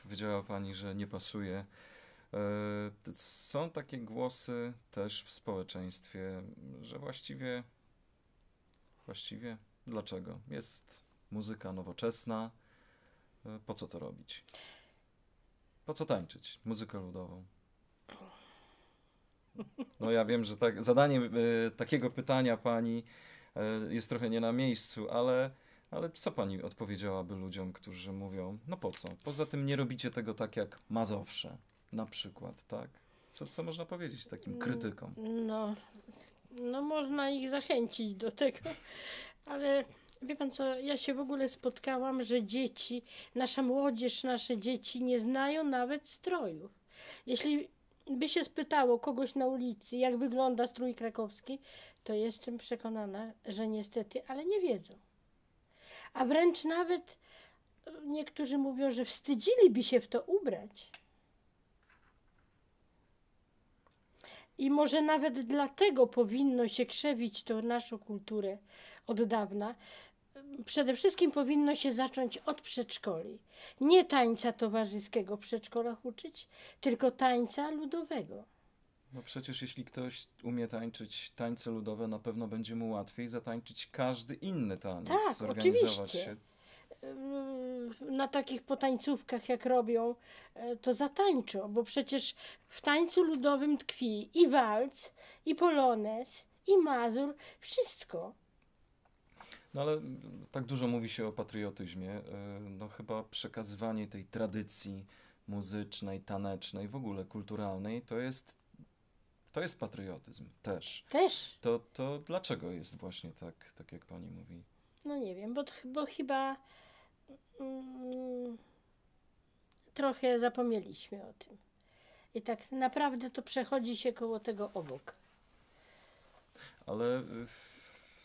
powiedziała Pani, że nie pasuje. T- Są takie głosy też w społeczeństwie, że właściwie, właściwie, dlaczego? Jest muzyka nowoczesna, e, po co to robić? Po co tańczyć muzykę ludową? No ja wiem, że tak, zadanie e, takiego pytania Pani e, jest trochę nie na miejscu, ale Ale co pani odpowiedziałaby ludziom, którzy mówią, no po co? Poza tym nie robicie tego tak jak Mazowsze na przykład, tak? Co, co można powiedzieć takim krytykom? No, no można ich zachęcić do tego, ale wie pan co, ja się w ogóle spotkałam, że dzieci, nasza młodzież, nasze dzieci nie znają nawet strojów. Jeśli by się spytało kogoś na ulicy, jak wygląda strój krakowski, to jestem przekonana, że niestety, ale nie wiedzą. A wręcz nawet e, niektórzy mówią, że wstydziliby się w to ubrać. I może nawet dlatego powinno się krzewić tą naszą kulturę od dawna. Przede wszystkim powinno się zacząć od przedszkoli. Nie tańca towarzyskiego w przedszkolach uczyć, tylko tańca ludowego. No przecież jeśli ktoś umie tańczyć tańce ludowe, na pewno będzie mu łatwiej zatańczyć każdy inny taniec, Tak, zorganizować oczywiście. się. Yy, na takich potańcówkach, jak robią, e, to zatańczą, bo przecież w tańcu ludowym tkwi i walc, i polones, i mazur, wszystko. No ale tak dużo mówi się o patriotyzmie. y, No chyba przekazywanie tej tradycji muzycznej, tanecznej, w ogóle kulturalnej, to jest, to jest patriotyzm też. Też, To, to dlaczego jest właśnie tak, tak jak pani mówi? no nie wiem, bo, bo chyba mm, trochę zapomnieliśmy o tym. I tak naprawdę to przechodzi się koło tego obok. Ale y,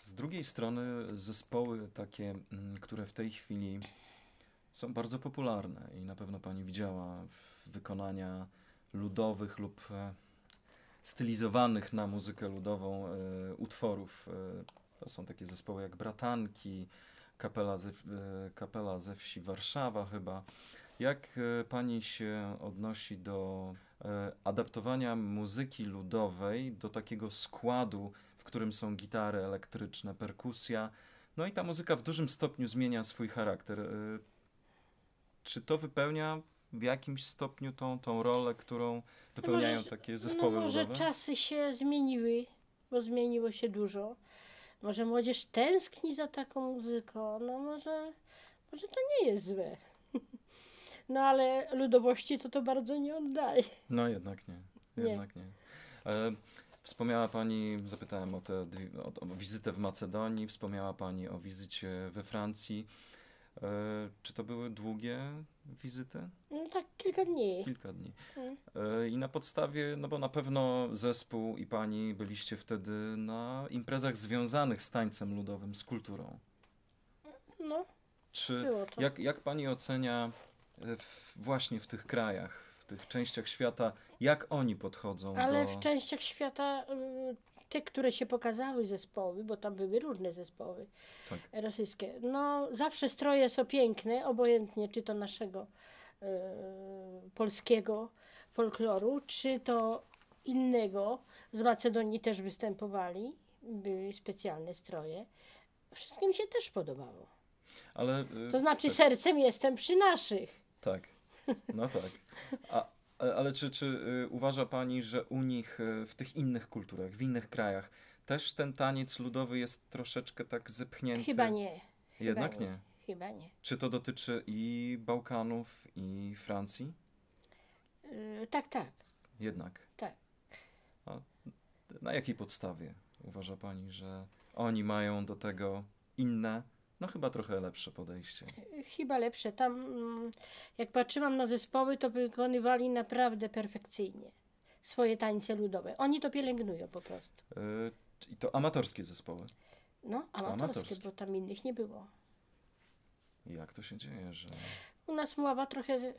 z drugiej strony zespoły takie, mm, które w tej chwili są bardzo popularne i na pewno pani widziała wykonania ludowych lub e, stylizowanych na muzykę ludową e, utworów. E, to są takie zespoły jak Bratanki, Kapela ze, Kapela ze wsi Warszawa chyba. Jak pani się odnosi do adaptowania muzyki ludowej do takiego składu, którym są gitary elektryczne, perkusja, no i ta muzyka w dużym stopniu zmienia swój charakter. E, Czy to wypełnia w jakimś stopniu tą, tą rolę, którą wypełniają może- takie zespoły no może czasy się zmieniły, bo zmieniło się dużo. Może młodzież tęskni za taką muzyką, no może, może to nie jest złe. No ale ludowości to to bardzo nie oddaje. No jednak nie. Nie. Jednak nie. E, wspomniała Pani, zapytałem o tę dwie- o, o wizytę w Macedonii, wspomniała Pani o wizycie we Francji. E, czy to były długie wizyty? No tak kilka dni. Kilka dni. Mm. E, I na podstawie, no bo na pewno zespół i Pani byliście wtedy na imprezach związanych z tańcem ludowym, z kulturą. No, Czy było to. jak, jak Pani ocenia w, właśnie w tych krajach, tych częściach świata, jak oni podchodzą Ale do... w częściach świata y, te, które się pokazały zespoły, bo tam były różne zespoły Tak. rosyjskie, no zawsze stroje są piękne, obojętnie czy to naszego y, polskiego folkloru, czy to innego. Z Macedonii też występowali, były specjalne stroje. Wszystkim się też podobało. Ale, y, To znaczy tak, sercem jestem przy naszych. tak, no tak. A, ale czy, czy y, uważa Pani, że u nich, y, w tych innych kulturach, w innych krajach, też ten taniec ludowy jest troszeczkę tak zepchnięty? Chyba nie. Jednak chyba nie. Chyba nie. Czy to dotyczy i Bałkanów, i Francji? Y, tak, tak. Jednak. Tak. A na jakiej podstawie uważa Pani, że oni mają do tego inne, no chyba trochę lepsze podejście? Chyba lepsze. Tam, mm, jak patrzyłam na zespoły, to wykonywali naprawdę perfekcyjnie swoje tańce ludowe. Oni to pielęgnują po prostu. Y, I to amatorskie zespoły. No, amatorskie, amatorskie. bo tam innych nie było. Jak to się dzieje, że... U nas Mława trochę,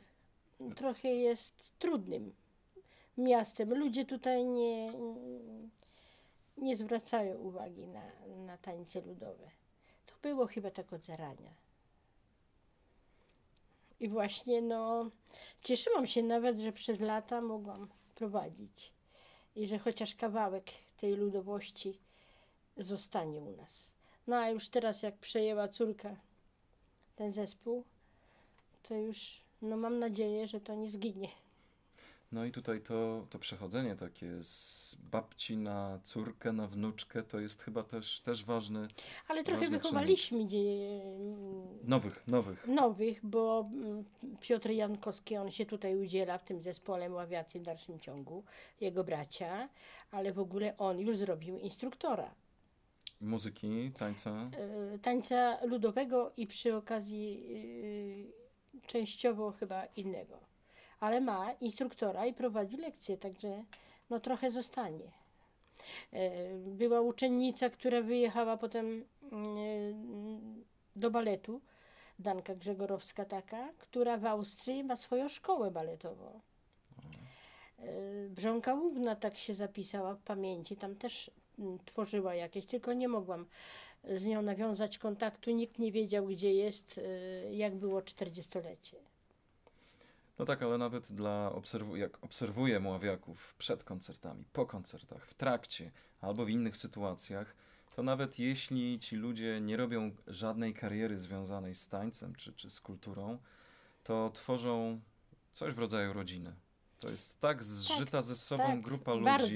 trochę jest trudnym miastem. Ludzie tutaj nie, nie zwracają uwagi na, na tańce ludowe. Było chyba tak od zarania. I właśnie no, cieszyłam się nawet, że przez lata mogłam prowadzić i że chociaż kawałek tej ludowości zostanie u nas. No a już teraz jak przejęła córka ten zespół, to już no mam nadzieję, że to nie zginie. No i tutaj to, to przechodzenie takie z babci na córkę, na wnuczkę, to jest chyba też, też ważny. Ale trochę ważny wychowaliśmy dzie- Nowych, nowych. nowych, bo mm, Piotr Jankowski, on się tutaj udziela w tym zespole Mławiacy w dalszym ciągu, jego bracia, ale w ogóle on już zrobił instruktora Muzyki, tańca. e, tańca ludowego i przy okazji e, częściowo chyba innego. Ale ma instruktora i prowadzi lekcje, także no trochę zostanie. E, Była uczennica, która wyjechała potem mm, do baletu, Danka Grzegorowska taka, która w Austrii ma swoją szkołę baletową. E, Brzonka Łówna tak się zapisała w pamięci, tam też mm, tworzyła jakieś, tylko nie mogłam z nią nawiązać kontaktu, nikt nie wiedział gdzie jest, e, jak było 40-lecie. No tak, ale nawet dla obserwu- jak obserwuję mławiaków przed koncertami, po koncertach, w trakcie albo w innych sytuacjach, to nawet jeśli ci ludzie nie robią żadnej kariery związanej z tańcem czy, czy z kulturą, to tworzą coś w rodzaju rodziny. To jest tak zżyta ze sobą tak, grupa ludzi.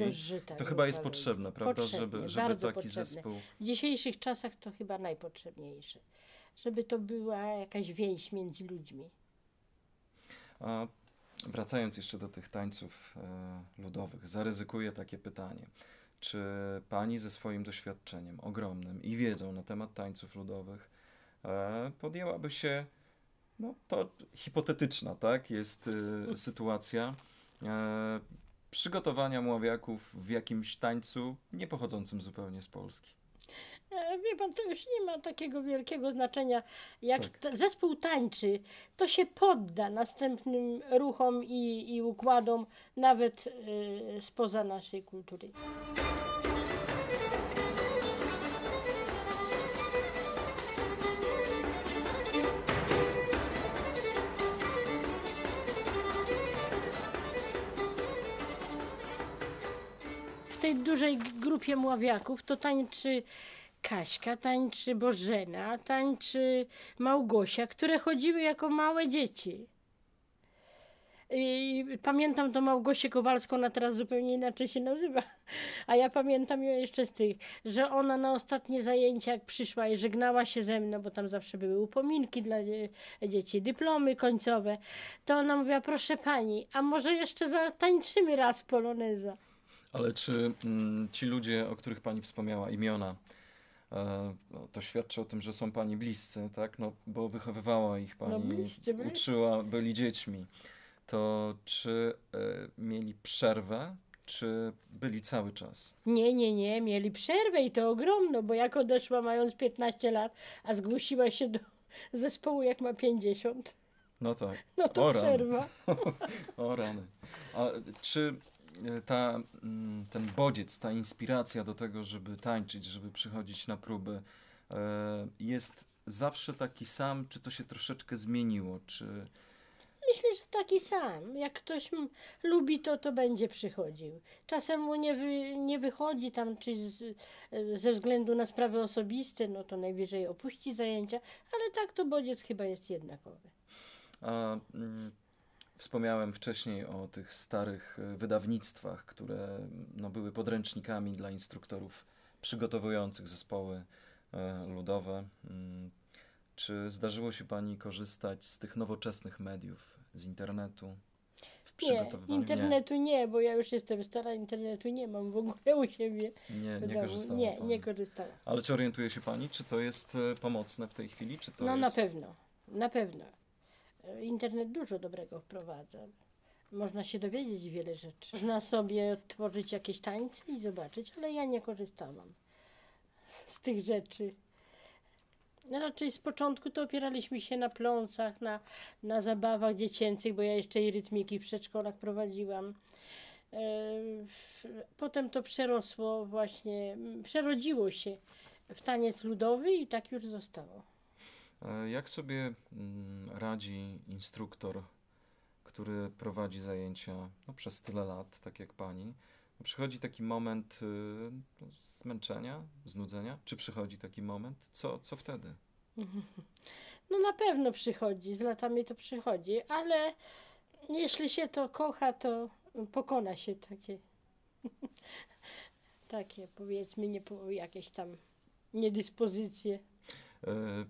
To chyba jest ludzi. potrzebne, prawda? Potrzebne, żeby żeby taki potrzebne. zespół. W dzisiejszych czasach to chyba najpotrzebniejsze, żeby to była jakaś więź między ludźmi. A wracając jeszcze do tych tańców e, ludowych, zaryzykuję takie pytanie. Czy pani ze swoim doświadczeniem ogromnym i wiedzą na temat tańców ludowych e, podjęłaby się, no to hipotetyczna, tak, jest e, sytuacja przygotowania mławiaków w jakimś tańcu nie pochodzącym zupełnie z Polski? E, Wie pan, to już nie ma takiego wielkiego znaczenia. Jak Tak. zespół tańczy, to się podda następnym ruchom i, i układom, nawet e, spoza naszej kultury. W tej dużej grupie mławiaków to tańczy Kaśka, tańczy Bożena, tańczy Małgosia, które chodziły jako małe dzieci. I pamiętam tą Małgosię Kowalską, ona teraz zupełnie inaczej się nazywa. A ja pamiętam ją jeszcze z tych, że ona na ostatnie zajęcia, jak przyszła i żegnała się ze mną, bo tam zawsze były upominki dla dzie- dzieci, dyplomy końcowe, to ona mówiła, proszę pani, a może jeszcze zatańczymy raz poloneza. Ale czy mm, ci ludzie, o których pani wspomniała, imiona, no, to świadczy o tym, że są pani bliscy, tak? No, bo wychowywała ich pani, No, bliscy, bliscy. uczyła, byli dziećmi. To czy e, mieli przerwę, czy byli cały czas? Nie, nie, nie, mieli przerwę i to ogromną, bo jak odeszła mając 15 lat, a zgłosiła się do zespołu jak ma 50, No tak. no to O rany. przerwa. O rany. A czy e, ta, mm, ten bodziec, ta inspiracja do tego, żeby tańczyć, żeby przychodzić na próby, e, jest zawsze taki sam, czy to się troszeczkę zmieniło? Czy Myślę, że taki sam. Jak ktoś lubi to, to będzie przychodził. Czasem mu nie, wy, nie wychodzi tam, czy z, ze względu na sprawy osobiste, no to najwyżej opuści zajęcia, ale tak to bodziec chyba jest jednakowy. A, mm, wspomniałem wcześniej o tych starych e, wydawnictwach, które no, były podręcznikami dla instruktorów przygotowujących zespoły e, ludowe. Mm, Czy zdarzyło się Pani korzystać z tych nowoczesnych mediów, z internetu w Nie, internetu nie, bo ja już jestem stara, internetu nie mam w ogóle u siebie. Nie, nie, nie korzystała Nie, pani. nie korzystałam. Ale czy orientuje się Pani, czy to jest e, pomocne w tej chwili? Czy to No jest... na pewno, na pewno. Internet dużo dobrego wprowadza. Można się dowiedzieć wiele rzeczy. Można sobie tworzyć jakieś tańce i zobaczyć, ale ja nie korzystałam z tych rzeczy. No Raczej z początku to opieraliśmy się na pląsach, na, na zabawach dziecięcych, bo ja jeszcze i rytmiki w przedszkolach prowadziłam. E, w- Potem to przerosło właśnie, m, przerodziło się w taniec ludowy i tak już zostało. E, Jak sobie mm, radzi instruktor, który prowadzi zajęcia no, przez tyle lat, tak jak pani? Przychodzi taki moment y, no, zmęczenia, znudzenia? Czy przychodzi taki moment? Co, co wtedy? No na pewno przychodzi, z latami to przychodzi, ale jeśli się to kocha, to pokona się takie, takie powiedzmy nie, jakieś tam niedyspozycje. E,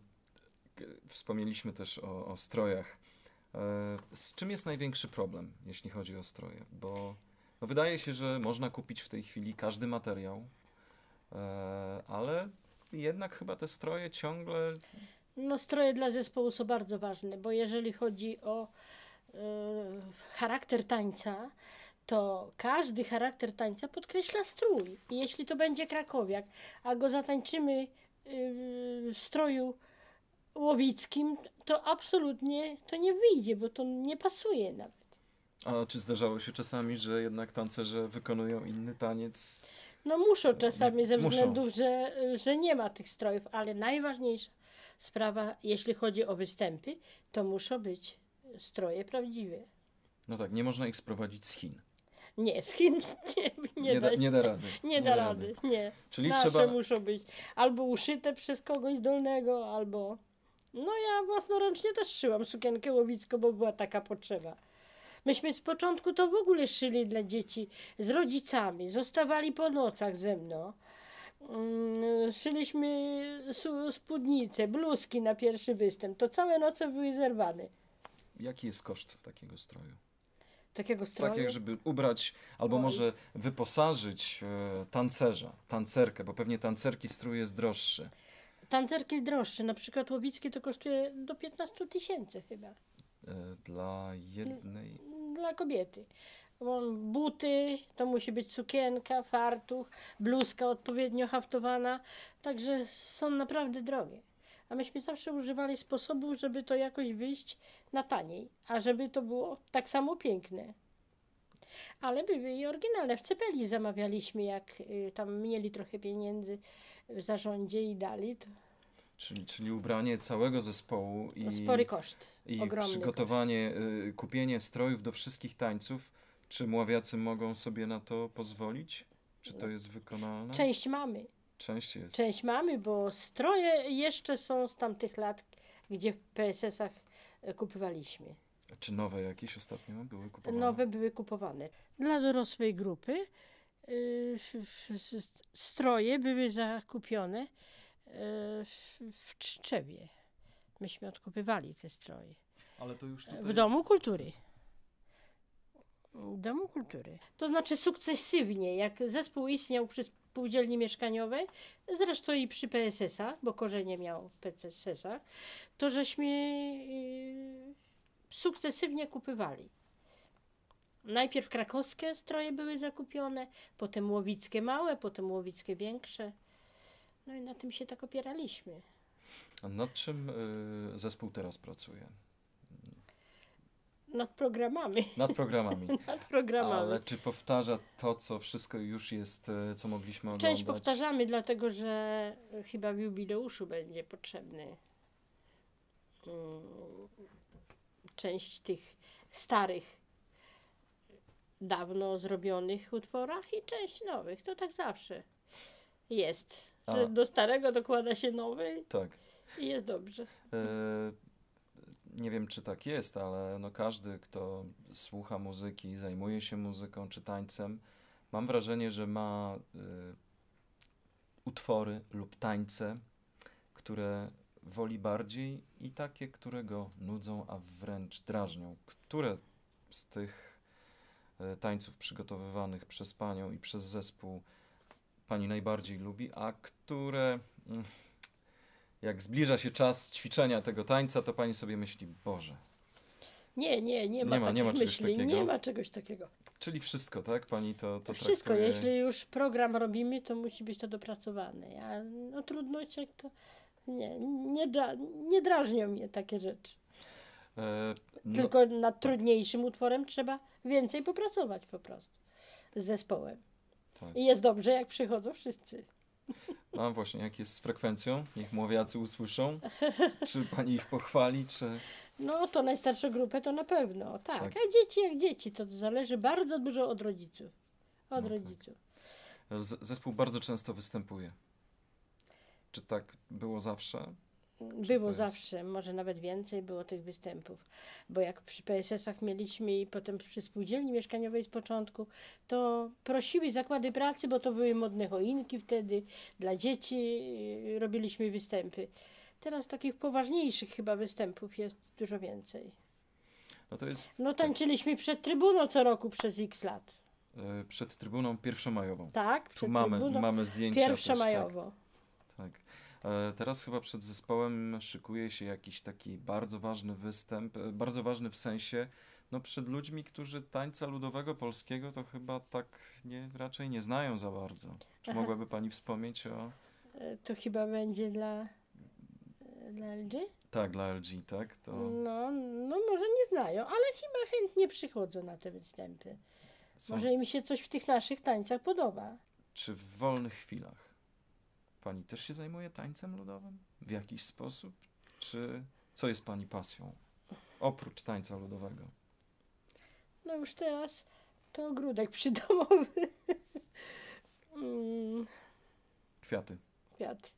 Wspomnieliśmy też o, o strojach. E, Z czym jest największy problem, jeśli chodzi o stroje? Bo no wydaje się, że można kupić w tej chwili każdy materiał, e, ale jednak chyba te stroje ciągle. No stroje dla zespołu są bardzo ważne, bo jeżeli chodzi o e, charakter tańca, to każdy charakter tańca podkreśla strój. I jeśli to będzie krakowiak, a go zatańczymy e, w stroju łowickim, to absolutnie to nie wyjdzie, bo to nie pasuje nawet. A czy zdarzało się czasami, że jednak tancerze wykonują inny taniec? No muszą czasami ze względu, że, że nie ma tych strojów, ale najważniejsza sprawa, jeśli chodzi o występy, to muszą być stroje prawdziwe. No tak, nie można ich sprowadzić z Chin. Nie, z Chin nie, nie, Nie, da, da, nie da rady. Nie da rady, nie. Czyli Nasze trzeba. muszą być albo uszyte przez kogoś dolnego, albo... No ja własnoręcznie też szyłam sukienkę łowicką, bo była taka potrzeba. Myśmy z początku to w ogóle szyli dla dzieci z rodzicami. Zostawali po nocach ze mną. Mm, Szyliśmy spódnice, bluzki na pierwszy występ. To całe noce były zerwane. Jaki jest koszt takiego stroju? Takiego stroju. Takie, żeby ubrać albo Oj. może wyposażyć e, tancerza, tancerkę, bo pewnie tancerki strój jest droższy. Tancerki jest droższe. Na przykład łowickie to kosztuje do 15 tysięcy chyba. E, dla jednej. dla kobiety. Buty, to musi być sukienka, fartuch, bluzka odpowiednio haftowana, także są naprawdę drogie. A myśmy zawsze używali sposobu, żeby to jakoś wyjść na taniej, a żeby to było tak samo piękne. Ale były i oryginalne. W Cepeli zamawialiśmy, jak y, tam mieli trochę pieniędzy w zarządzie i dali, to Czyli, czyli ubranie całego zespołu i, spory koszt. i przygotowanie, y, kupienie strojów do wszystkich tańców. Czy mławiacy mogą sobie na to pozwolić? Czy to jest wykonalne? koszt. Część mamy. Część jest. Część mamy, bo stroje jeszcze są z tamtych lat, gdzie w PSS-ach e, kupowaliśmy. Czy nowe jakieś ostatnio były kupowane? Nowe były kupowane. Dla dorosłej grupy stroje były zakupione y, w, Czczewie. Myśmy odkupywali te stroje. Ale to już tutaj... W Domu Kultury. W Domu Kultury. To znaczy sukcesywnie, jak zespół istniał przy spółdzielni mieszkaniowej, zresztą i przy PSS-ach, bo korzenie miał w PSS-ach, to żeśmy yy, sukcesywnie kupywali. Najpierw krakowskie stroje były zakupione, potem łowickie małe, potem łowickie większe. No i na tym się tak opieraliśmy. A nad czym y, zespół teraz pracuje? Nad programami. Nad programami. Nad programami. Ale czy powtarza to, co wszystko już jest, e, co mogliśmy oglądać? Część powtarzamy, dlatego że chyba w jubileuszu będzie potrzebny mm, część tych starych, dawno zrobionych utworach i część nowych. To tak zawsze jest. A. Że do starego dokłada się nowy Tak. i jest dobrze. E, nie wiem, czy tak jest, ale no każdy, kto słucha muzyki, zajmuje się muzyką czy tańcem, mam wrażenie, że ma e, utwory lub tańce, które woli bardziej i takie, które go nudzą, a wręcz drażnią. Które z tych tańców przygotowywanych przez panią i przez zespół pani najbardziej lubi, a które mm, jak zbliża się czas ćwiczenia tego tańca, to pani sobie myśli, Boże. Nie, nie, nie ma Nie ma- nie ma czegoś myśli. takiego? Nie ma czegoś takiego. Czyli wszystko, tak? Pani to, to Wszystko, traktuje... jeśli już program robimy, to musi być to dopracowane. A no trudnościach to nie, nie, dra, nie drażnią mnie takie rzeczy. E, no, Tylko nad trudniejszym utworem trzeba więcej popracować po prostu z zespołem. Tak. I jest dobrze, jak przychodzą wszyscy. A właśnie, jak jest z frekwencją? Niech młowiacy usłyszą. Czy pani ich pochwali, czy... No to najstarszą grupę to na pewno, tak. Tak. A dzieci jak dzieci, to zależy bardzo dużo od rodziców. Od No tak. rodziców. Z, zespół bardzo często występuje. Czy tak było zawsze? Było jest- zawsze, może nawet więcej było tych występów, bo jak przy PSS-ach mieliśmy i potem przy spółdzielni mieszkaniowej z początku, to prosiły zakłady pracy, bo to były modne choinki wtedy, dla dzieci y, robiliśmy występy. Teraz takich poważniejszych chyba występów jest dużo więcej. No to jest No tańczyliśmy przed trybuną co roku przez x lat. e, przed Trybuną Pierwszomajową. Tak, Tu przed mamy, trybuną mamy zdjęcia też, pierwszomajowo. Tak. E, Teraz chyba przed zespołem szykuje się jakiś taki bardzo ważny występ, e, bardzo ważny w sensie, no przed ludźmi, którzy tańca ludowego polskiego to chyba tak nie, raczej nie znają za bardzo. Czy Aha. mogłaby Pani wspomnieć o... E, To chyba będzie dla, dla LG? Tak, dla LG, tak? To No, no może nie znają, ale chyba chętnie przychodzą na te występy. są... Może im się coś w tych naszych tańcach podoba. Czy w wolnych chwilach Pani też się zajmuje tańcem ludowym? W jakiś sposób? Czy co jest Pani pasją? Oprócz tańca ludowego. No już teraz to ogródek przydomowy. mm, Kwiaty. kwiaty.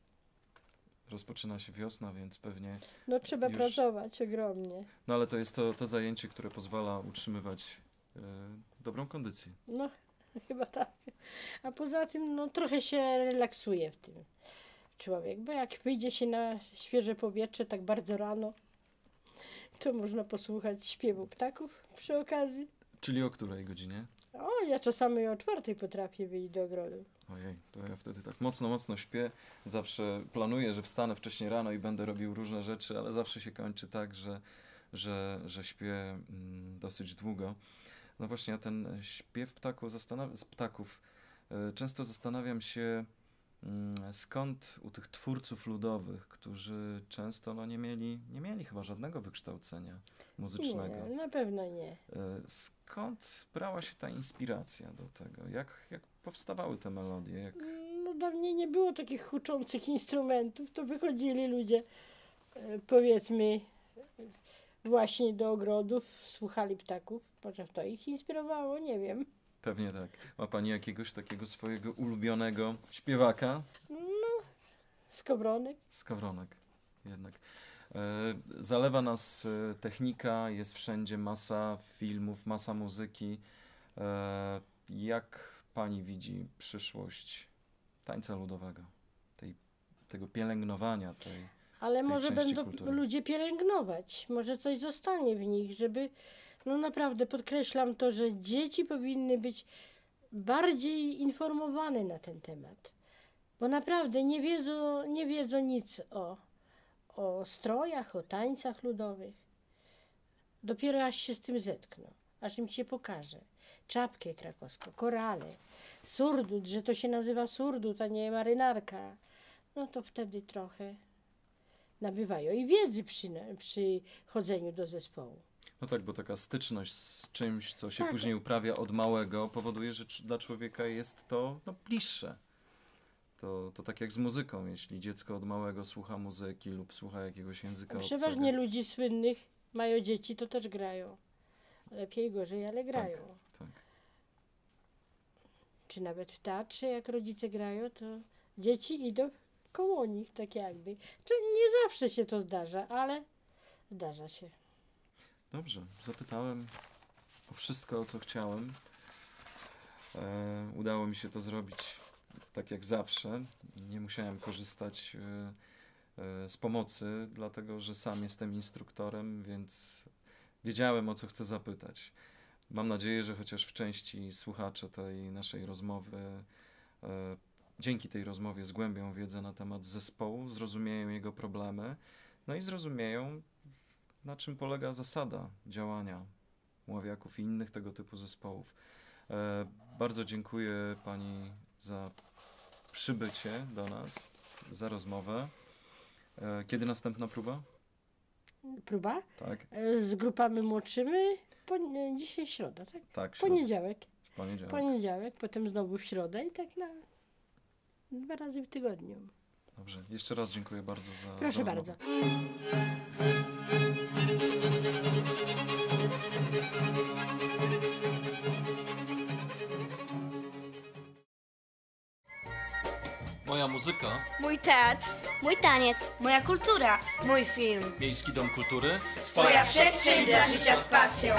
Rozpoczyna się wiosna, więc pewnie No trzeba Już- pracować ogromnie. No ale to jest to, to zajęcie, które pozwala utrzymywać e, dobrą kondycję. No chyba tak. A poza tym no trochę się relaksuje w tym człowiek, bo jak wyjdzie się na świeże powietrze tak bardzo rano, to można posłuchać śpiewu ptaków przy okazji. Czyli o której godzinie? O, ja czasami o czwartej potrafię wyjść do ogrodu. Ojej, to ja wtedy tak mocno, mocno śpię. Zawsze planuję, że wstanę wcześniej rano i będę robił różne rzeczy, ale zawsze się kończy tak, że, że, że śpię mm, dosyć długo. No właśnie, ja ten śpiew ptaku zastanaw- z ptaków e, często zastanawiam się, mm, skąd u tych twórców ludowych, którzy często no, nie, mieli, nie mieli chyba żadnego wykształcenia muzycznego. Nie, na pewno nie. E, Skąd brała się ta inspiracja do tego? Jak, jak powstawały te melodie? Jak... No dawniej nie było takich huczących instrumentów, to wychodzili ludzie, e, powiedzmy, właśnie do ogrodów, słuchali ptaków. Może to ich inspirowało, nie wiem. Pewnie tak. Ma pani jakiegoś takiego swojego ulubionego śpiewaka? No, skowronek. Skowronek jednak. E, Zalewa nas e, technika, jest wszędzie masa filmów, masa muzyki. E, Jak pani widzi przyszłość tańca ludowego? Tej, tego pielęgnowania tej... Ale może będą kultury. ludzie pielęgnować, może coś zostanie w nich, żeby, no naprawdę podkreślam to, że dzieci powinny być bardziej informowane na ten temat, bo naprawdę nie wiedzą, nie wiedzą nic o, o strojach, o tańcach ludowych. Dopiero aż się z tym zetkną, aż im się pokaże. Czapkę krakowską, korale, surdut, że to się nazywa surdut, a nie marynarka. No to wtedy trochę nabywają i wiedzy przy, przy chodzeniu do zespołu. No tak, bo taka styczność z czymś, co się Tak. później uprawia od małego, powoduje, że dla człowieka jest to no, bliższe. To, to tak jak z muzyką, jeśli dziecko od małego słucha muzyki lub słucha jakiegoś języka Przeważnie obcego. ludzi słynnych mają dzieci, to też grają. Lepiej, gorzej, ale grają. Tak. Czy nawet w teatrze, jak rodzice grają, to dzieci idą koło nich, tak jakby. Czy nie zawsze się to zdarza, ale zdarza się. Dobrze, zapytałem o wszystko, o co chciałem. E, udało mi się to zrobić tak jak zawsze. Nie musiałem korzystać e, e, z pomocy, dlatego że sam jestem instruktorem, więc wiedziałem o co chcę zapytać. Mam nadzieję, że chociaż w części słuchacze tej naszej rozmowy e, dzięki tej rozmowie zgłębią wiedzę na temat zespołu, zrozumieją jego problemy, no i zrozumieją, na czym polega zasada działania Mławiaków i innych tego typu zespołów. E, bardzo dziękuję Pani za przybycie do nas, za rozmowę. E, kiedy następna próba? Próba Tak, E, z grupami młodszymi. Pon- dzisiaj środa, tak? tak, środa, Poniedziałek. w poniedziałek. Poniedziałek, potem znowu w środę i tak na dwa razy w tygodniu. Dobrze, jeszcze raz dziękuję bardzo za Proszę za bardzo. Moja muzyka. Mój teatr. Mój taniec. Moja kultura, mój film. Miejski Dom Kultury. Twoja przestrzeń dla życia z pasją.